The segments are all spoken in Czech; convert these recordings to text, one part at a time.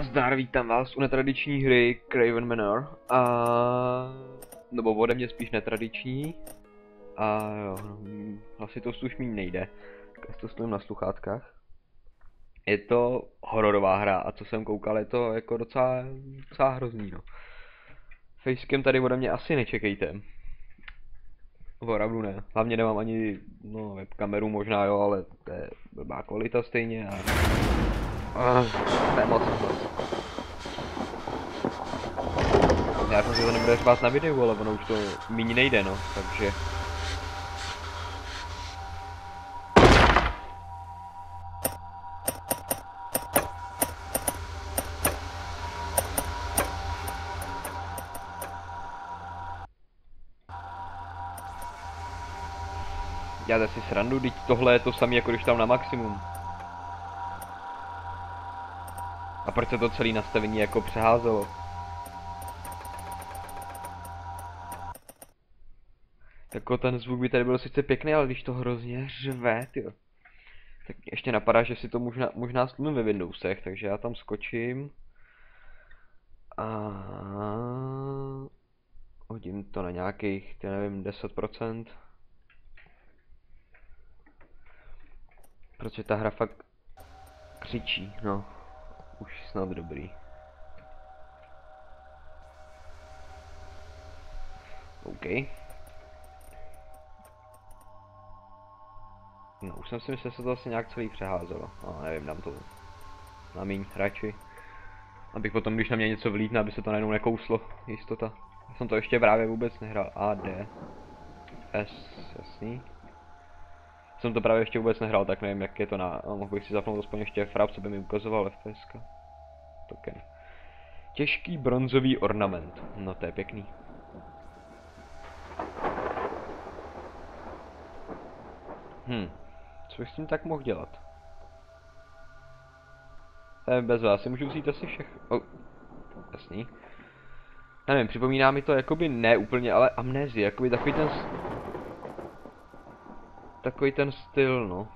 Nazdar, vítám vás u netradiční hry Craven Manor. A... Nebo ode mě spíš netradiční. A jo, asi to už mi nejde. Tak to stojím na sluchátkách. Je to hororová hra a co jsem koukal, je to jako docela, docela hrozný, no. Facecam tady ode mě asi nečekejte. Opravdu ne. Hlavně nemám ani, no, webkameru možná jo, ale to je blbá kvalita stejně a... Uh, to je moc moc. Já jsem si to nebude řvát na videu, ale ono už to míň nejde, no, takže... Děláte si srandu, teď tohle je to samé, jako když tam na maximum. A proč se to celé nastavení jako přeházelo? Jako ten zvuk by tady byl sice pěkný, ale když to hrozně řve, jo. Tak ještě napadá, že si to možná, možná stlumím ve Windowsech, takže já tam skočím. A hodím to na nějakých, já nevím, 10%. Protože ta hra fakt křičí, no. Už snad dobrý. OK. No, už jsem si myslel, že se to asi nějak celý přeházelo. No, nevím, dám to na míň, radši. Abych potom, když na mě něco vlítne, aby se to najednou nekouslo, jistota. Já jsem to ještě právě vůbec nehrál. A, D. S, jasný jsem to právě ještě vůbec nehrál, tak nevím, jak je to na... No, mohl bych si zapnout aspoň ještě frap, co by mi ukazoval FPS. Token. Těžký bronzový ornament. No to je pěkný. Hm. Co bych s tím tak mohl dělat? To je bez vás, si můžu vzít asi všech... Oh. Jasný. Já nevím, připomíná mi to jakoby ne úplně, ale amnézi, jakoby takový ten takový ten styl, no.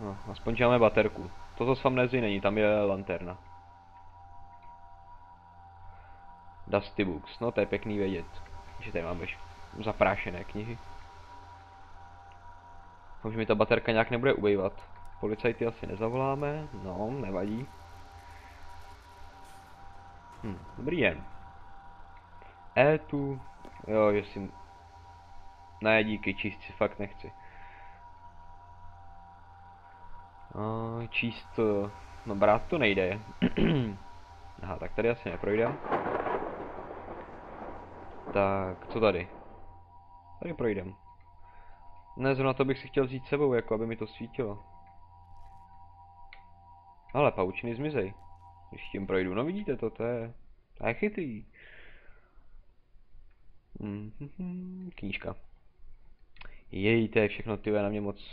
No, aspoň máme baterku. Toto z Amnezy není, tam je lanterna. Dusty Books, no to je pěkný vědět, že tady máme zaprášené knihy. Už mi ta baterka nějak nebude ubejvat. Policajty asi nezavoláme, no, nevadí. Hm, dobrý den. E tu, jo, jestli ne, díky, číst si fakt nechci. Uh, číst. No brát to nejde. Aha, tak tady asi neprojdem. Tak, co tady? Tady projdem. Ne, zrovna to bych si chtěl vzít sebou, jako aby mi to svítilo. Ale paučiny zmizej. Když tím projdu, no vidíte to, to je... To je chytrý. Mm -hmm, knížka. Jej, to je všechno, ty na mě moc...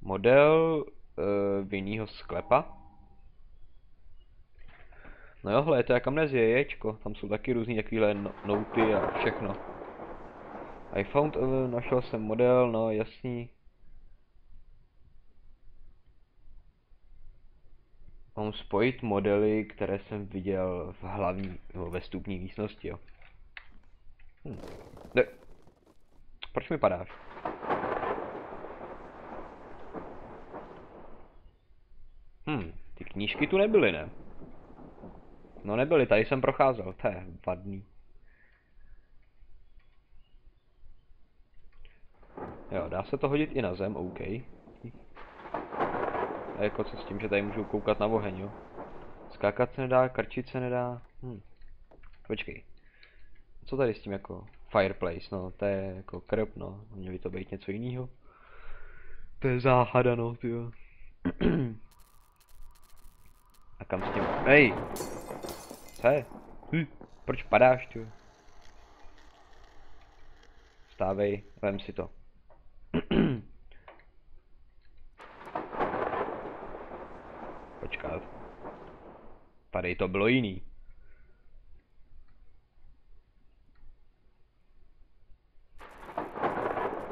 Model uh, vinného sklepa. No jo, je to jak amnezie, ječko. Tam jsou taky různý takovýhle no noty a všechno. I found, uh, našel jsem model, no jasný. Mám spojit modely, které jsem viděl v hlavní, nebo ve stupní místnosti, jo. Hm. Ne, proč mi padáš? Hm, ty knížky tu nebyly, ne? No nebyly, tady jsem procházel, to je vadný. Jo, dá se to hodit i na zem, OK. A jako co s tím, že tady můžu koukat na oheň, jo? Skákat se nedá, krčit se nedá. Hm. Počkej. Co tady s tím jako? Fireplace, no, to je jako krb, no, mělo by to být něco jiného. To je záhada, no, ty A kam s tím? Hej! Co je? Hm, proč padáš, ty? Stávej, vem si to. Počkat. Tady to bylo jiný.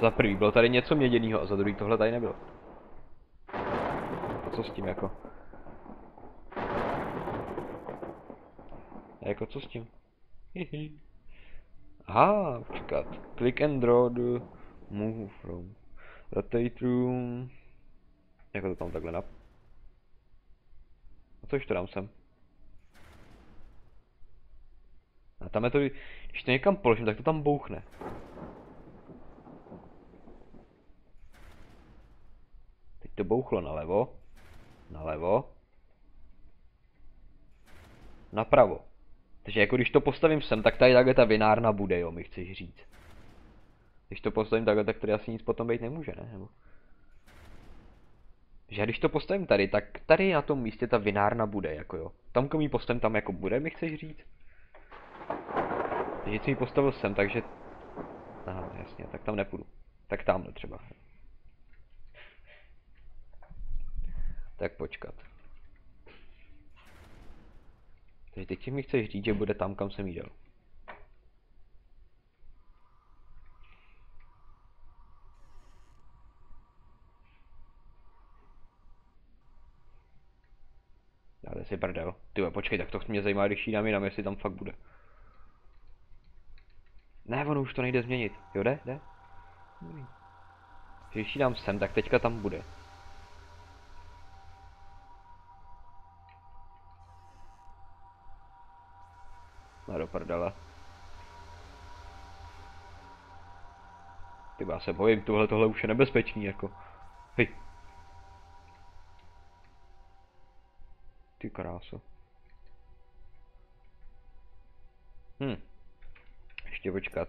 Za prvý bylo tady něco měděného a za druhý tohle tady nebylo. Co s tím jako? A jako co s tím? Aha, počkat. Click and draw the move from rotate room. Jako to tam takhle nap. A což ještě dám sem? A tam je to, když to někam položím, tak to tam bouchne. To bouchlo nalevo. Nalevo. Napravo. Takže jako když to postavím sem, tak tady takhle ta vinárna bude, jo, mi chceš říct. Když to postavím takhle, tak tady asi nic potom být nemůže, ne? Nebo... Že když to postavím tady, tak tady na tom místě ta vinárna bude, jako jo. Tam, kam ji postavím, tam jako bude, mi chceš říct? Takže jsi ji postavil sem, takže... Aha, jasně, tak tam nepůjdu. Tak tamhle třeba. Tak počkat. Takže teď mi chceš říct, že bude tam, kam jsem dal. Ale si prdel. Ty počkej, tak to mě zajímá, když jí dám jinam, jestli tam fakt bude. Ne, ono už to nejde změnit. Jo, jde? Jde? Když jí dám sem, tak teďka tam bude. No do prdele. Ty já se bojím, tohle, tohle už je nebezpečný, jako. Hej. Ty kráso. Hm. Ještě počkat.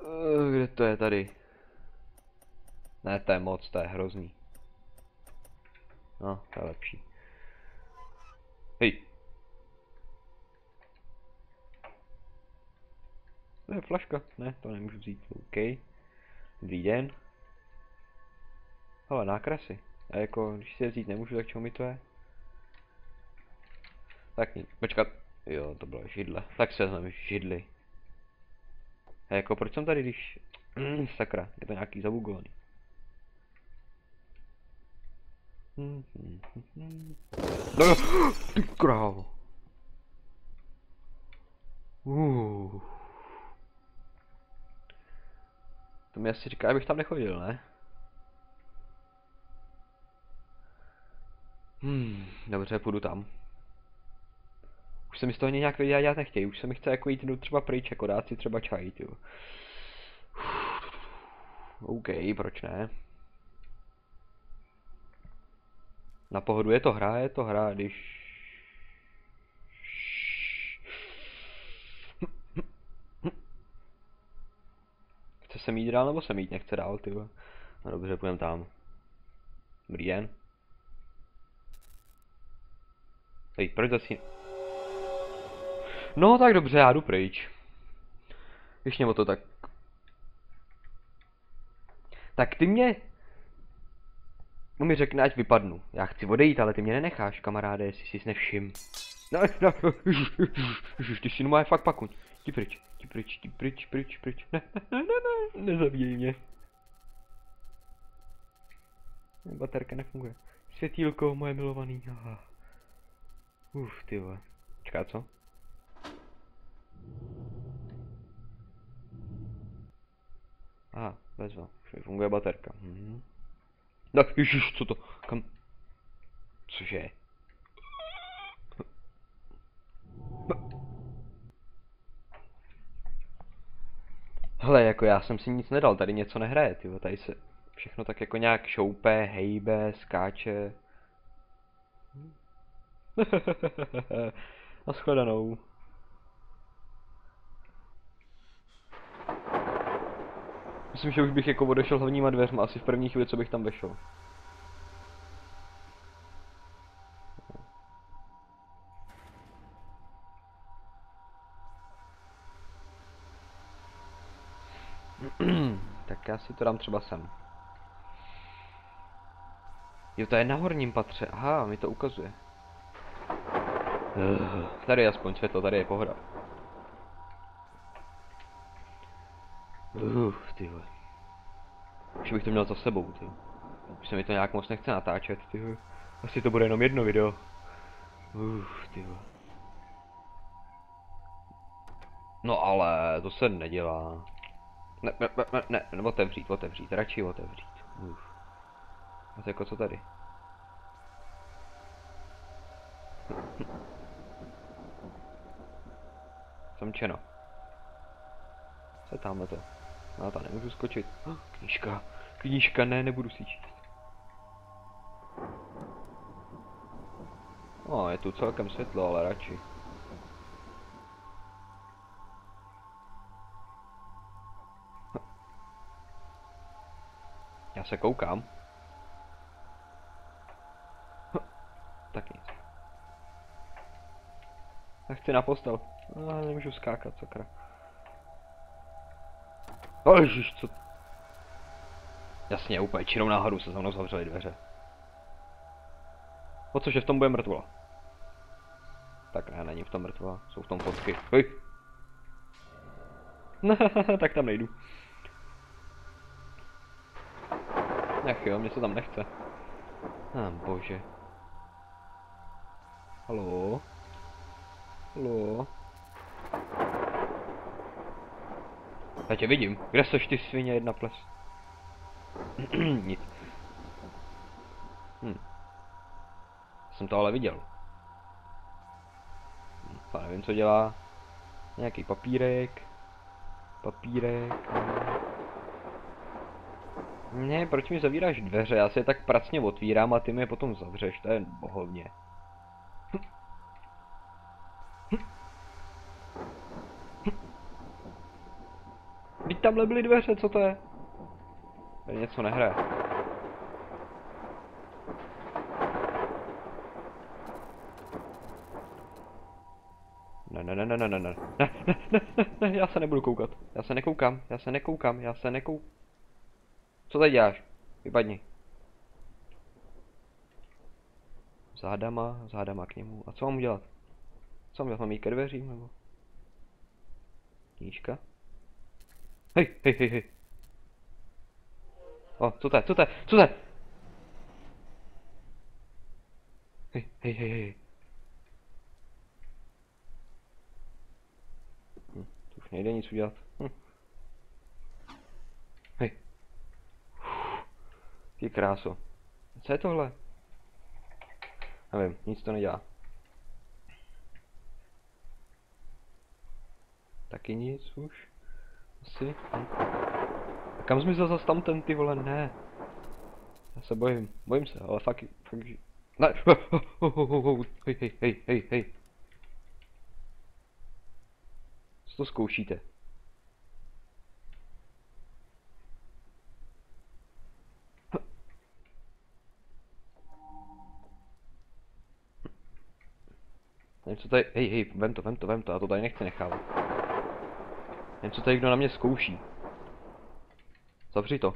Uh, kde to je tady? Ne, to je moc, to je hrozný. No, to je lepší. Hej. To je flaška. Ne, to nemůžu vzít. OK. Dobrý den. Ale nákrasy. A jako, když si je vzít nemůžu, tak čemu mi to je? Tak nic. Počkat. Jo, to bylo židle. Tak se vezmeme židli. A jako, proč jsem tady, když... Sakra, je to nějaký zabugovaný. No ty krávo. Uh. To mi asi říká, abych tam nechodil, ne? Hmm, dobře, půjdu tam. Už se mi z toho nějak vidět dělat nechtějí, už se mi chce jako jít jdu třeba pryč, jako dát si třeba čaj, jo. OK, proč ne? Na pohodu je to hra, je to hra, když... Se mít dál, nebo se mít nechce dál, ty No dobře, půjdem tam. Dobrý den. Hej, proč zase... No tak dobře, já jdu pryč. Když mě o to tak... Tak ty mě... No mi řekne, ať vypadnu. Já chci odejít, ale ty mě nenecháš, kamaráde, jestli jsi nevšim. No, no, ty si no fakt pakuň. Ti pryč, ti pryč, ti pryč, pryč, pryč. Ne, ne, ne, ne, nezabíjej mě. Baterka nefunguje. Světýlko, moje milovaný. Uf, ty vole. Čeká, co? Aha, bezva. Už mi funguje baterka. Mhm. No, ježiš, co to? Kam? Cože? Hele, jako já jsem si nic nedal, tady něco nehraje, ty tady se všechno tak jako nějak šoupe, hejbe, skáče. Naschledanou. Myslím, že už bych jako odešel hlavníma dveřma, asi v první chvíli, co bych tam vešel. Si to dám třeba sem. Jo, to je na horním patře. Aha, mi to ukazuje. Tady je aspoň světlo, tady je pohoda. Uh, ty Už bych to měl za sebou, ty. Už se mi to nějak moc nechce natáčet, ty. Asi to bude jenom jedno video. Uf, ty vole. No ale, to se nedělá. Ne, ne, ne, ne, ne, otevřít, otevřít, radši otevřít. Uf. A to jako co tady? Zamčeno. Co je tamhle to? No, tam nemůžu skočit. Knížka. Knížka, ne, nebudu si číst. O, je tu celkem světlo, ale radši. Já se koukám. Tak nic. Já chci na postel. A nemůžu skákat, sakra. O ježiš, co? Jasně, úplně činou náhodou se za mnou zavřely dveře. O cože v tom bude mrtvola? Tak ne, není v tom mrtvola, jsou v tom fotky. Hej. tak tam nejdu. Ach jo, mě se tam nechce. Ah, bože. Halo? Halo? Já tě vidím. Kde seš ty svině jedna ples? Nic. Hm. Jsem to ale viděl. Hm, to nevím, co dělá. Nějaký papírek. Papírek. Ne, proč mi zavíráš dveře? Já si je tak pracně otvírám a ty mi je potom zavřeš. To je bohovně. Teď tamhle byly dveře, co to je? Tady něco nehraje. Ne, ne, ne, ne, ne, ne, ne, ne, ne, ne, ne, já se nebudu koukat. Já se nekoukám, já se nekoukám, já se nekou... Co tady děláš? Vypadni. Zádama, zádama k němu. A co mám udělat? Co mám dělat? Mám jít ke dveřím, nebo? Knížka? Hej, hej, hej, hej. O, co to je, co to je, co to je? Hej, hej, hej, hej. Hm, už nejde nic udělat. Hm. Hej. Ty kráso. Co je tohle? Nevím, nic to nedělá. Taky nic už. Asi. A kam zmizel zas tam ten ty vole, ne. Já se bojím, bojím se, ale fakt, fakt, ne, hej, hej, hej, hej, hej. Co to zkoušíte? Něco tady, hej, hej, vem to, vem to, vem to, já to tady nechci nechávat. Něco tady kdo na mě zkouší. Zavři to.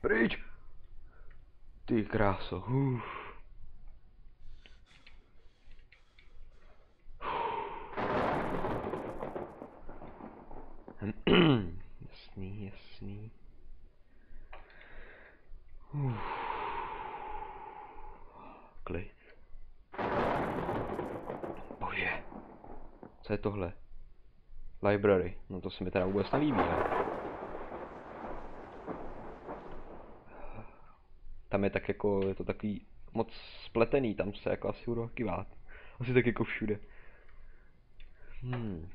Pryč! Ty kráso, uf. jasný, jasný. Klid. Bože. Co je tohle? Library. No to se mi teda vůbec nelíbí, ale. Tam je tak jako, je to takový moc spletený, tam se jako asi budu kývat. Asi tak jako všude. Hmm.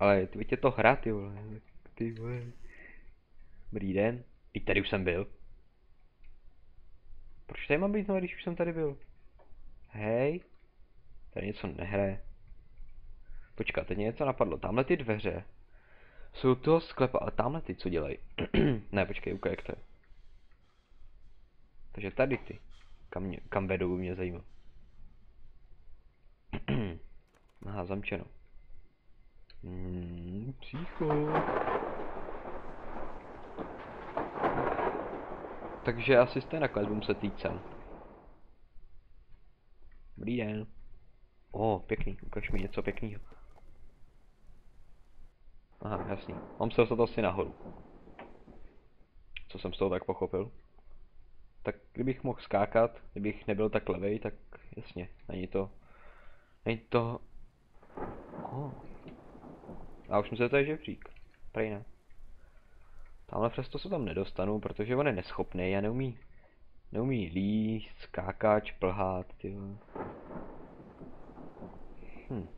Ale ty je to hra, ty vole. Ty vole. Dobrý den. I tady už jsem byl. Proč tady mám být znovu, když už jsem tady byl? Hej. Tady něco nehraje. Počkat, teď něco napadlo. Tamhle ty dveře. Jsou toho sklepa, ale tamhle ty co dělají? ne, počkej, ukáž jak to je. Takže tady ty. Kam, mě, kam vedou, mě zajímá. Aha, zamčeno. Hmm, psycho. Takže asi jste nakonec budu muset jít sem. Dobrý den. O, pěkný, ukaž mi něco pěkného. Aha, jasný. Mám se dostat asi nahoru. co jsem z toho tak pochopil. Tak kdybych mohl skákat, kdybych nebyl tak levej, tak jasně, není to, není to, oh. A už že to je žebřík, prej ne. Tamhle přesto se tam nedostanu, protože on je neschopný a neumí, neumí líst, skákat, plhát, ty Hm.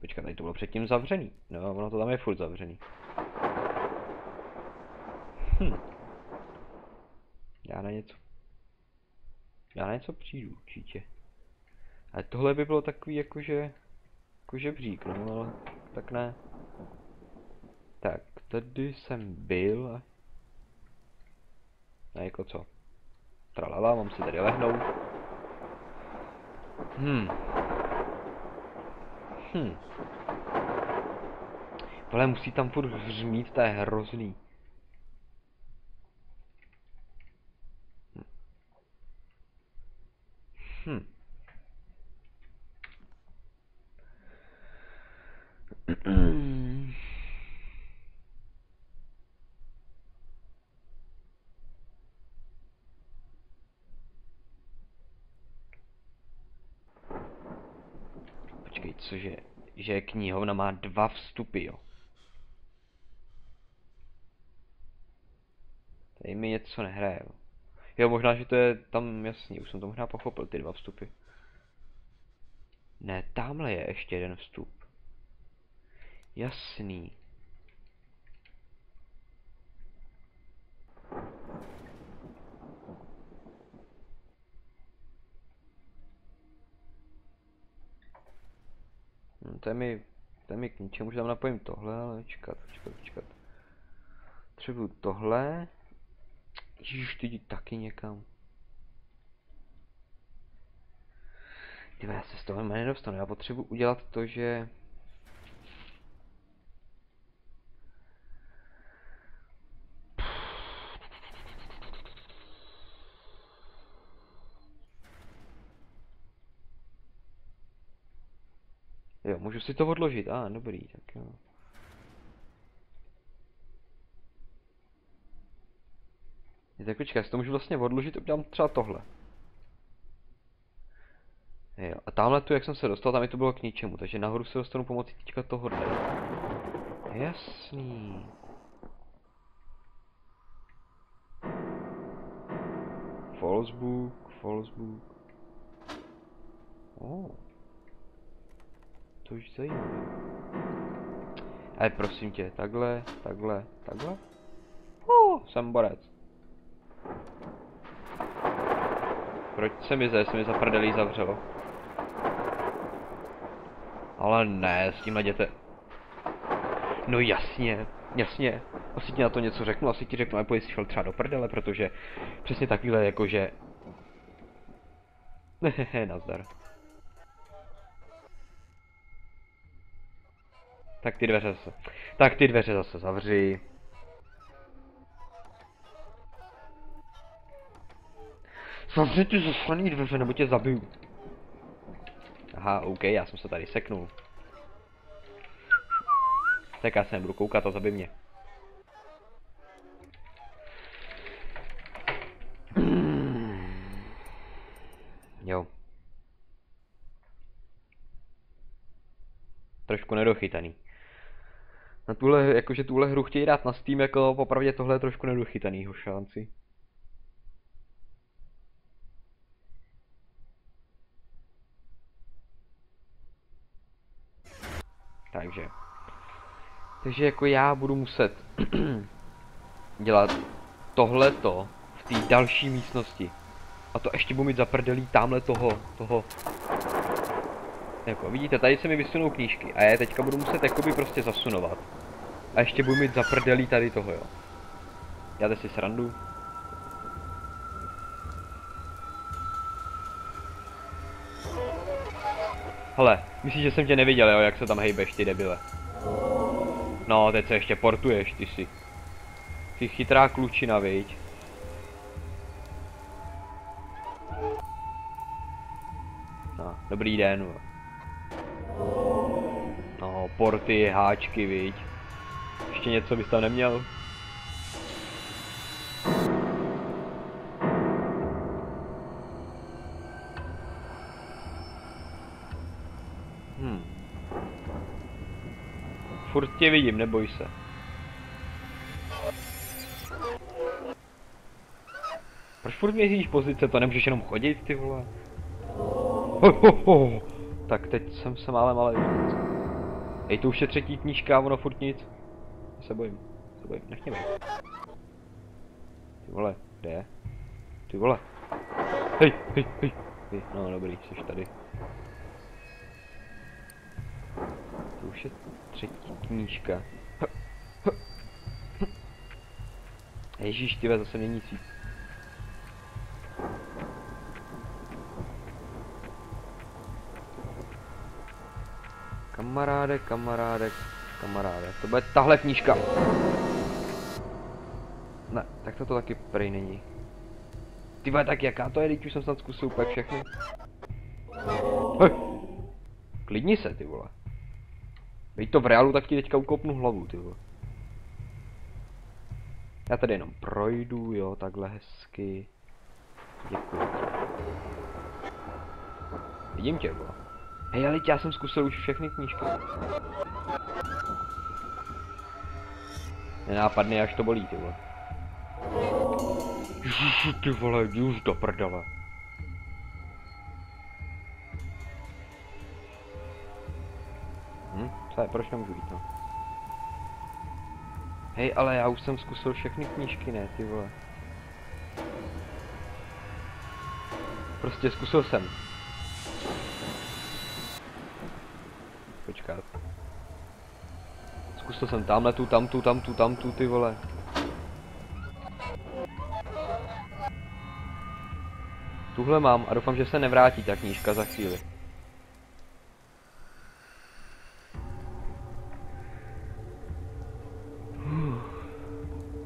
Počkat, tady to bylo předtím zavřený. No, ono to tam je furt zavřený. Hm. Já na něco... Já na něco přijdu určitě. Ale tohle by bylo takový jakože... Jako žebřík, no ale... Tak ne. Tak, tady jsem byl a... A jako co? Tralala, mám si tady lehnout. Hmm. Hmm. Ale musí tam furt hřmít, to je hrozný. Hm. Počkej, cože? Že knihovna má dva vstupy, jo? Tady mi něco nehraje, jo. Jo, možná, že to je tam jasný, už jsem to možná pochopil, ty dva vstupy. Ne, tamhle je ještě jeden vstup. Jasný. Hm, to je mi, to je mi k ničemu, že tam napojím tohle, ale čekat, čekat, čekat. Třeba tohle. Ježiš, ty jdi taky někam. Ty já se z toho nedostanu, já potřebuji udělat to, že... Jo, můžu si to odložit, a ah, dobrý, tak jo. Tak počkej, já si to můžu vlastně odložit, udělám třeba tohle. Jo, a tamhle tu, jak jsem se dostal, tam mi to bylo k ničemu, takže nahoru se dostanu pomocí teďka tohohle. Jasný. False book, false book. Oh. To už zajímavé. Ale prosím tě, takhle, takhle, takhle. Oh, jsem borec. Proč se mi zde, se mi za prdelí zavřelo? Ale ne, s tím jděte. No jasně, jasně. Asi ti na to něco řeknu, asi ti řeknu, aby jsi šel třeba do prdele, protože přesně takovýhle jakože... Hehehe, nazdar. Tak ty dveře zase. Tak ty dveře zase zavři. Zavři ty zasraný dveře, nebo tě zabiju. Aha, OK, já jsem se tady seknul. Tak já se nebudu koukat a zabij mě. Jo. Trošku nedochytaný. Na tuhle, jakože tuhle hru chtějí dát na Steam, jako popravdě tohle je trošku nedochytanýho šanci. Takže. Takže jako já budu muset dělat tohleto v té další místnosti. A to ještě budu mít zaprdelí tamhle toho, toho. Jako vidíte, tady se mi vysunou knížky a já je teďka budu muset jakoby prostě zasunovat. A ještě budu mít zaprdelí tady toho, jo. Já si srandu. Hele, myslíš, že jsem tě neviděl, jo, jak se tam hejbeš, ty debile. No, teď se ještě portuješ, ty si. Ty chytrá klučina, viď? No, dobrý den. No, porty, háčky, viď? Ještě něco bys tam neměl? Hmm. Furt tě vidím, neboj se. Proč furt měříš pozice, to nemůžeš jenom chodit, ty vole? Ho, ho, ho. Tak teď jsem se málem ale... Hej, to už je třetí knížka, ono furt nic. Se bojím, se bojím, nech mě. Ty vole, kde je? Ty vole. Hej, hej, hej. hej. No dobrý, jsi tady. To už je třetí knížka. Ježíš, ty zase není nic. Kamaráde, kamaráde, kamaráde. To bude tahle knížka. Ne, tak to, to taky prej není. Ty vole, tak jaká to je, teď už jsem snad zkusil úplně všechny. Hej. Klidni se, ty vole. Veď to v reálu, tak ti teďka ukopnu hlavu, ty vole. Já tady jenom projdu, jo, takhle hezky. Děkuji. Vidím tě, vole. Hej, ale já jsem zkusil už všechny knížky. Nenápadný, až to bolí, ty vole. Ježiši, ty vole, jdi už do prdele. Hm, co je, proč nemůžu jít, no? Hej, ale já už jsem zkusil všechny knížky, ne, ty vole. Prostě zkusil jsem. Počkat. Zkusil jsem tamhle tu, tam tu, tam tu, tam tu, ty vole. Tuhle mám a doufám, že se nevrátí ta knížka za chvíli.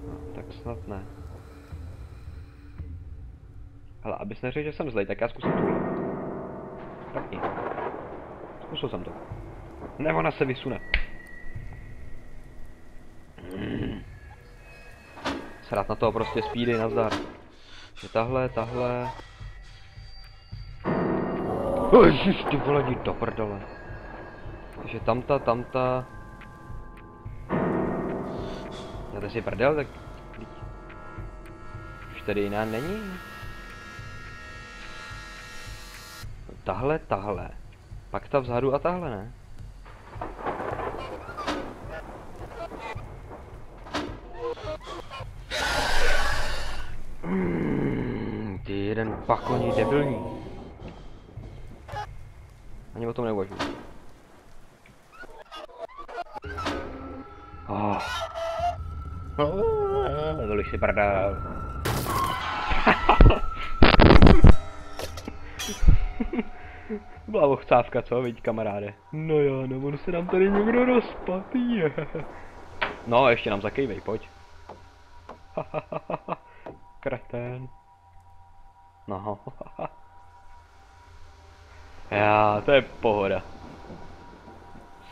No, tak abys neřekl, že jsem zlej, tak já zkusím tuhle. Tak nic. Zkusil jsem to. Ne, ona se vysune. Srát na toho prostě speedy, nazdar. Je tahle, tahle. Ježiš, ty vole, jdi do prdele. Takže tamta, tamta. Já to si prdel, tak... Už tady jiná není. Tahle, tahle. Pak ta vzadu a tahle, ne? Mm, ty jeden pakoní debilní. Ani o tom neuvažuji. Oh. Oh, to si prdel. Byla ochcávka, co, viď, kamaráde? No jo, no on se nám tady někdo rozpad, je. No, ještě nám zakejvej, pojď. Kretén. No. Já, to je pohoda.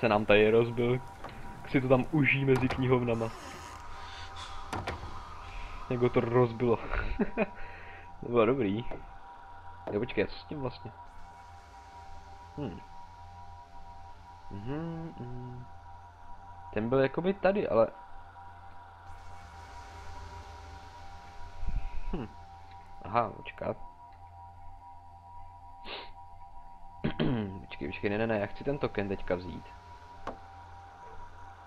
Se nám tady rozbil. Si to tam uží mezi knihovnama. Jak to rozbilo. to bylo dobrý. Jo, počkej, co s tím vlastně? Hm. Mhm, mm. Ten byl jakoby tady, ale... Hm. Aha, počkat. počkej, počkej, ne, ne, ne, já chci ten token teďka vzít.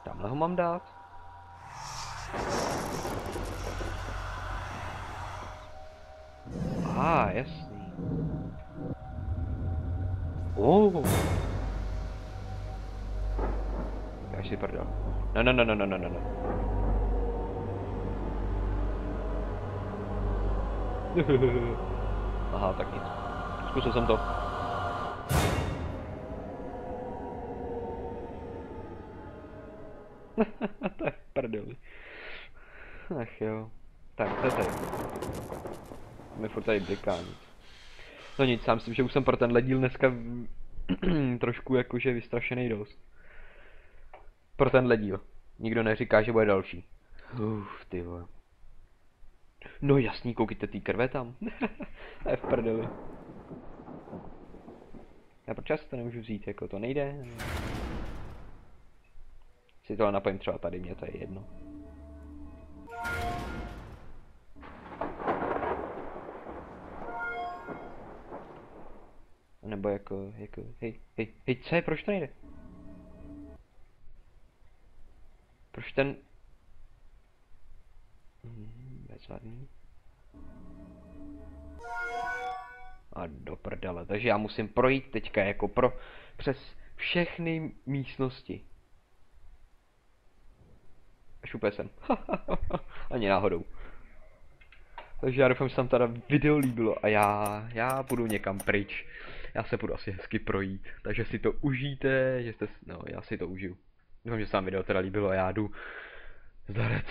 Tamhle ho mám dát? Aha, jasný. Oh. Já si prdel. No, no, no, no, no, no, no. Aha, tak nic. Zkusil jsem to. to je prdeli. Ach jo. Tak, to je tady. My furt tady bliká nic. No nic, já myslím, že už jsem pro tenhle díl dneska trošku jakože vystrašený dost. Pro tenhle díl. Nikdo neříká, že bude další. Uf, ty vole. No jasný, koukejte tý krve tam. to je v prdeli. Já proč to nemůžu vzít, jako to nejde? Si tohle napojím třeba tady, mě to je jedno. Nebo jako, jako, hej, hej, hej, co je, proč to nejde? Proč ten... Bezvadný. A do prdele, takže já musím projít teďka jako pro, přes všechny místnosti. Až úplně sem. Ani náhodou. Takže já doufám, že se vám teda video líbilo a já, já půjdu někam pryč. Já se budu asi hezky projít. Takže si to užijte, že jste, no já si to užiju. Doufám, že se vám video teda líbilo a já jdu zdaret.